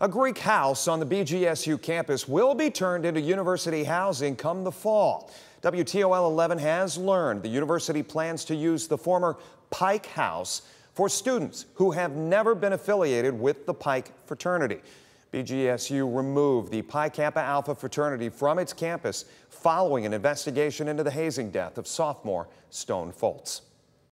A Greek house on the BGSU campus will be turned into university housing come the fall. WTOL 11 has learned the university plans to use the former Pike House for students who have never been affiliated with the Pike fraternity. BGSU removed the Pi Kappa Alpha fraternity from its campus following an investigation into the hazing death of sophomore Stone Foltz.